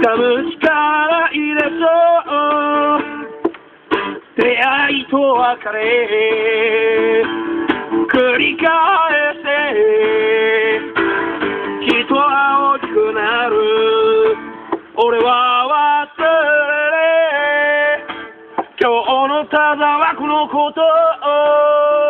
掴む力入れそう出会いと別れ繰り返せ人は大きくなる。俺は忘れれ今日のただはこのこと。を